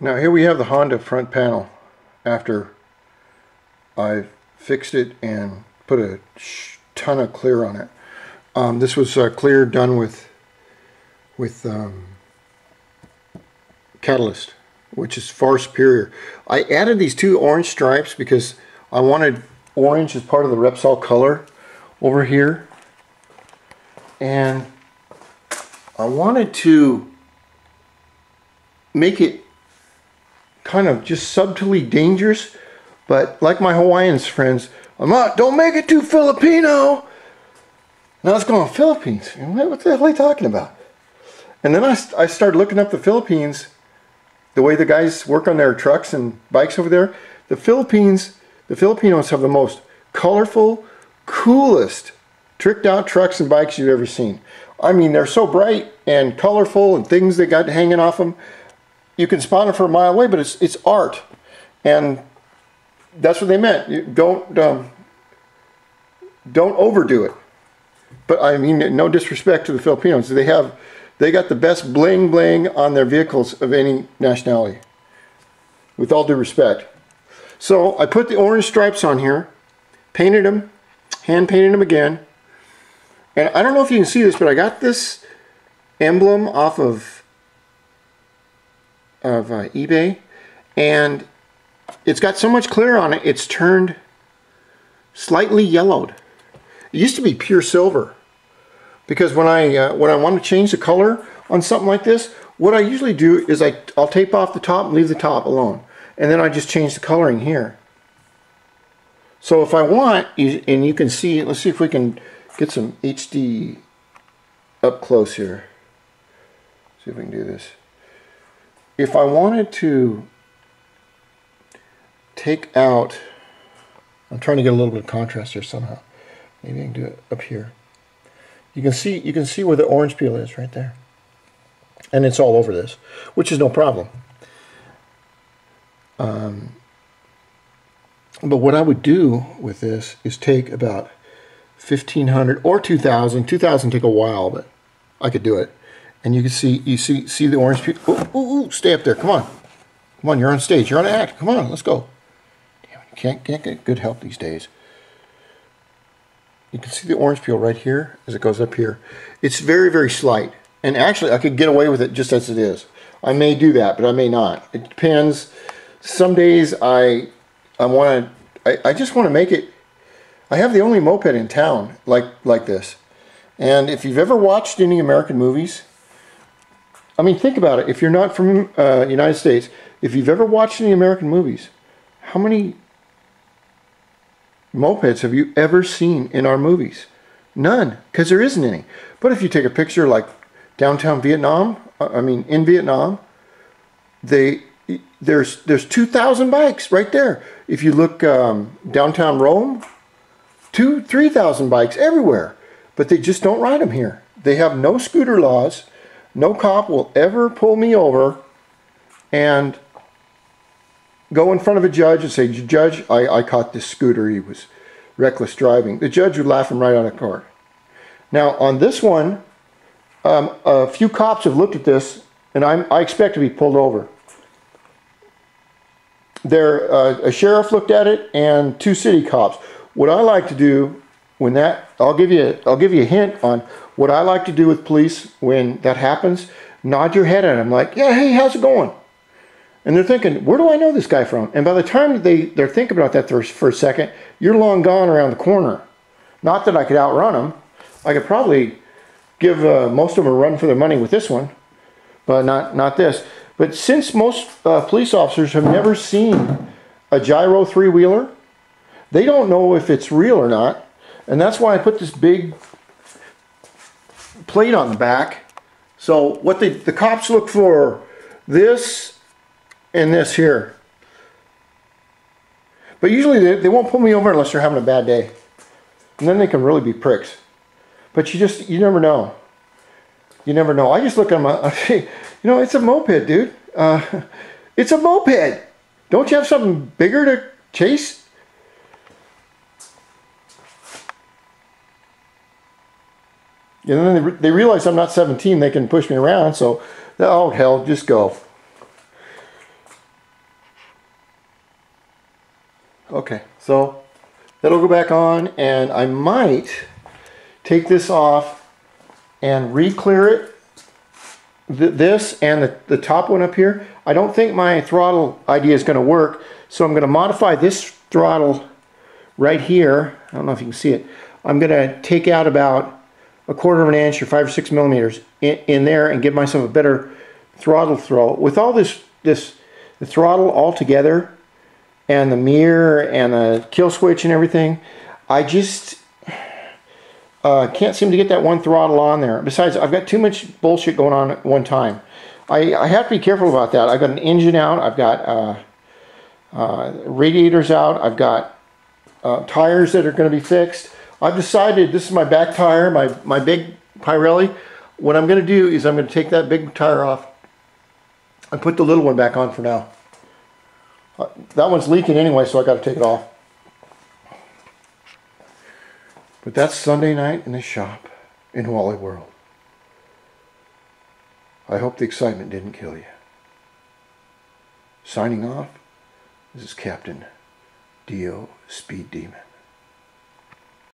Now here we have the Honda front panel after I fixed it and put a ton of clear on it. Um, this was uh, clear done with with um, catalyst, which is far superior. I added these two orange stripes because I wanted orange as part of the Repsol color over here. And I wanted to make it kind of just subtly dangerous. But like my Hawaiians friends, I'm not, don't make it too Filipino. Now it's going, to Philippines. What the hell are you talking about? And then I, I started looking up the Philippines, the way the guys work on their trucks and bikes over there. The Philippines, the Filipinos have the most colorful, coolest, tricked out trucks and bikes you've ever seen. I mean, they're so bright and colorful and things they got hanging off them you can spot it from a mile away, but it's it's art, and that's what they meant. You don't um, don't overdo it. But I mean, no disrespect to the Filipinos, they have they got the best bling bling on their vehicles of any nationality. With all due respect. So I put the orange stripes on here, painted them, hand painted them again. And I don't know if you can see this, but I got this emblem off of of uh, eBay and it's got so much clear on it it's turned slightly yellowed. It used to be pure silver because when I uh, when I want to change the color on something like this what I usually do is I, I'll tape off the top and leave the top alone and then I just change the coloring here. So if I want and you can see let's see if we can get some HD up close here. See if we can do this if I wanted to take out, I'm trying to get a little bit of contrast here somehow. Maybe I can do it up here. You can see you can see where the orange peel is right there. And it's all over this, which is no problem. Um, but what I would do with this is take about 1500 or 2000. 2000 take a while, but I could do it and you can see you see see the orange people. Ooh, ooh, ooh, stay up there. Come on, come on. You're on stage. You're on act. Come on, let's go. Damn, you can't can't get good help these days. You can see the orange peel right here as it goes up here. It's very very slight, and actually I could get away with it just as it is. I may do that, but I may not. It depends. Some days I I want to I, I just want to make it. I have the only moped in town like like this. And if you've ever watched any American movies, I mean, think about it. If you're not from uh, United States, if you've ever watched any American movies, how many mopeds have you ever seen in our movies? None, because there isn't any. But if you take a picture like downtown Vietnam, uh, I mean in Vietnam, they there's there's 2,000 bikes right there. If you look um, downtown Rome, two 3,000 bikes everywhere, but they just don't ride them here. They have no scooter laws no cop will ever pull me over and go in front of a judge and say, Judge, I, I caught this scooter. He was reckless driving. The judge would laugh him right out of court. Now, on this one, um, a few cops have looked at this, and I'm, i expect to be pulled over. There, uh, a sheriff looked at it, and two city cops. What I like to do when that, I'll give you, I'll give you a hint on what I like to do with police when that happens, nod your head at them like, yeah, hey, how's it going? And they're thinking, where do I know this guy from? And by the time they, they're thinking about that for, a second, you're long gone around the corner. Not that I could outrun them. I could probably give uh, most of them a run for their money with this one, but not, not this. But since most uh, police officers have never seen a gyro three-wheeler, they don't know if it's real or not. And that's why I put this big plate on the back. So what they, the cops look for this and this here. But usually they, they won't pull me over unless they're having a bad day. And then they can really be pricks. But you just, you never know. You never know. I just look at my, you know, it's a moped, dude. Uh, it's a moped. Don't you have something bigger to chase? And then they, re they realize I'm not 17, they can push me around, so, oh hell, just go. Okay, so that'll go back on, and I might take this off and re-clear it, Th this and the, the top one up here. I don't think my throttle idea is going to work, so I'm going to modify this throttle right here. I don't know if you can see it. I'm going to take out about a quarter of an inch or five or six millimeters in, in there and give myself a better throttle throw. With all this, this the throttle all together and the mirror and the kill switch and everything, I just uh, can't seem to get that one throttle on there. Besides, I've got too much bullshit going on at one time. I, I have to be careful about that. I've got an engine out. I've got uh, uh, radiators out. I've got uh, tires that are going to be fixed. I've decided this is my back tire, my, my big Pirelli. What I'm going to do is I'm going to take that big tire off and put the little one back on for now. Uh, that one's leaking anyway, so I got to take it off. But that's Sunday night in the shop in Wally World. I hope the excitement didn't kill you. Signing off, this is Captain Dio Speed Demon.